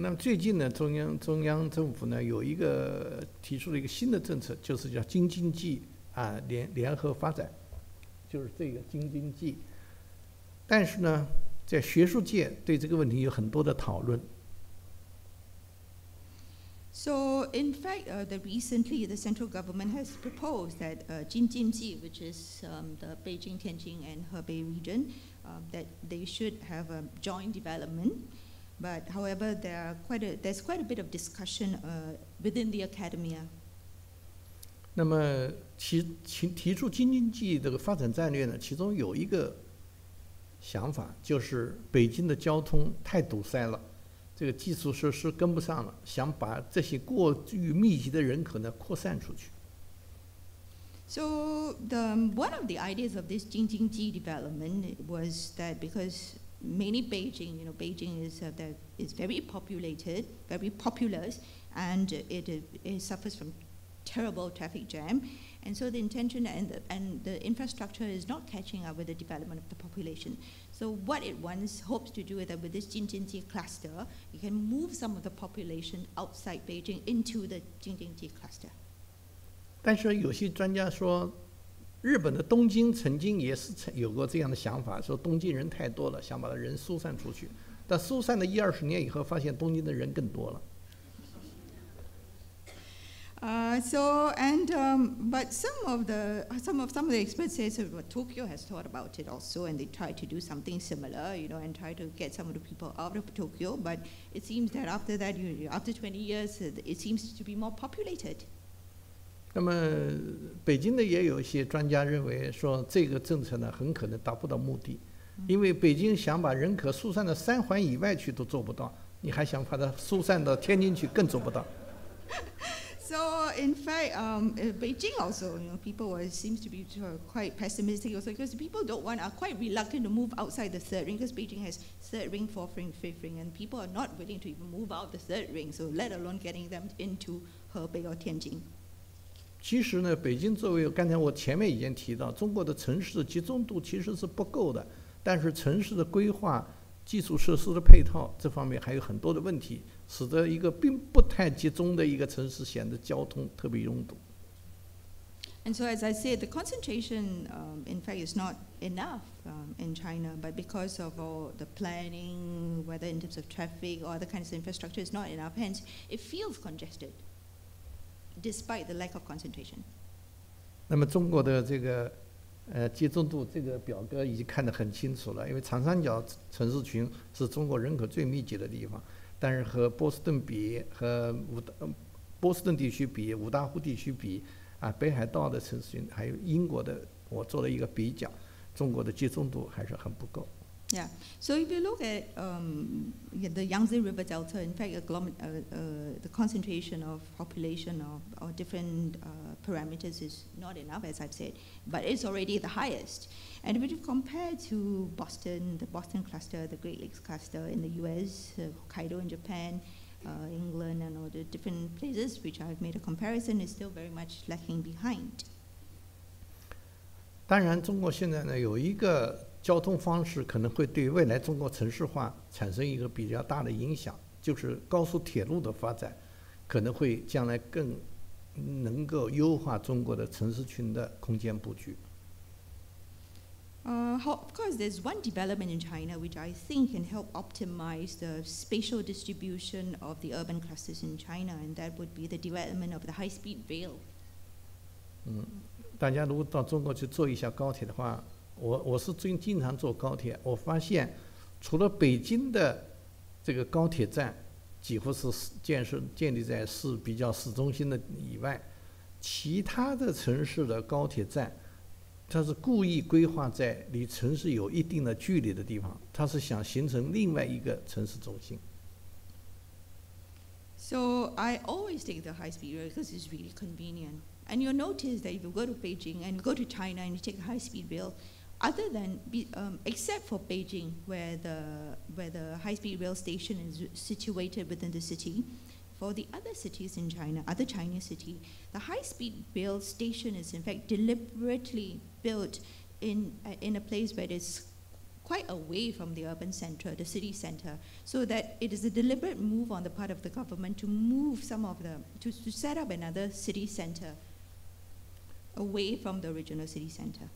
那么最近呢，中央中央政府呢有一个提出了一个新的政策，就是叫京津冀啊联联合发展，就是这个京津冀。但是呢，在学术界对这个问题有很多的讨论。So, in fact, uh, the recently the central government has proposed that uh, Jinjinji, which is um, the Beijing, Tianjin, and Hebei region, uh, that they should have a joint development. But, however, there are quite a, there's quite a bit of discussion uh, within the academia. 那么提提提出京津冀这个发展战略呢，其中有一个想法就是北京的交通太堵塞了，这个基础设施跟不上了，想把这些过于密集的人口呢扩散出去。 So the, one of the ideas of this Jinjinji development was that because mainly Beijing, you know, Beijing is, uh, that is very populated, very populous, and it, it, it suffers from terrible traffic jam. And so the intention and the, and the infrastructure is not catching up with the development of the population. So what it wants, hopes to do is that with this Jinjinji cluster, you can move some of the population outside Beijing into the Jinjinji cluster. 但是有些专家说， 日本的东京曾经也是曾有过这样的想法，说东京人太多了，想把人疏散出去。但疏散了一二十年以后，发现东京的人更多了。 Uh, so and um, but some of the some of some of the experts say so well, Tokyo has thought about it also, and they try to do something similar, you know, and try to get some of the people out of Tokyo. But it seems that after that, you, you- after 20 years, uh, it seems to be more populated. 那么北京的也有一些专家认为说，这个政策呢很可能达不到目的，因为北京想把人口疏散到三环以外去都做不到，你还想把它疏散到天津去更做不到。So in fact, um, uh, Beijing also, you know, people were, seems to be quite pessimistic also because people don't want are quite reluctant to move outside the third ring because Beijing has third ring, fourth ring, fifth ring, and people are not willing to even move out the third ring. So let alone getting them into Hebei or Tianjin. 其实呢，北京作为刚才我前面已经提到，中国的城市的集中度其实是不够的，但是城市的规划、基础设施的配套这方面还有很多的问题，使得一个并不太集中的一个城市显得交通特别拥堵。And so, as I said, the concentration, um, in fact, is not enough um, in China, but because of all the planning, whether in terms of traffic or other kinds of infrastructure, is not enough. Hence, it feels congested, despite the lack of concentration. 那么中国的这个呃集中度这个表格已经看得很清楚了，因为长三角城市群是中国人口最密集的地方，但是和波士顿比，和五大波士顿地区比，五大湖地区比，啊北海道的城市群，还有英国的，我做了一个比较，中国的集中度还是很不够。Yeah. So if you look at um, yeah, the Yangtze River Delta, in fact, agglom- uh, uh, the concentration of population of, or different uh, parameters is not enough, as I've said, but it's already the highest. And if you compare to Boston, the Boston cluster, the Great Lakes cluster in the U.S., uh, Hokkaido in Japan, uh, England, and all the different places which I've made a comparison, is still very much lacking behind. 当然，中国现在呢有一个 交通方式可能会对未来中国城市化产生一个比较大的影响，就是高速铁路的发展，可能会将来更能够优化中国的城市群的空间布局。Uh, how, of course, there's one development in China which I think can help optimize the spatial distribution of the urban clusters in China, and that would be the development of the high-speed rail. 嗯，大家如果到中国去坐一下高铁的话，我我是最经常坐高铁，我发现除了北京的这个高铁站几乎是建设建立在市比较市中心的以外，其他的城市的高铁站，它是故意规划在离城市有一定的距离的地方，它是想形成另外一个城市中心。So I always take the high-speed rail because it's really convenient. And you'll notice that if you go to Beijing and you go to China and you take a high-speed rail, other than um, except for Beijing, where the where the high-speed rail station is situated within the city, for the other cities in China, other Chinese city, the high-speed rail station is in fact deliberately built in uh, in a place where it's quite away from the urban center, the city center, so that it is a deliberate move on the part of the government to move some of the, to, to set up another city center away from the original city center.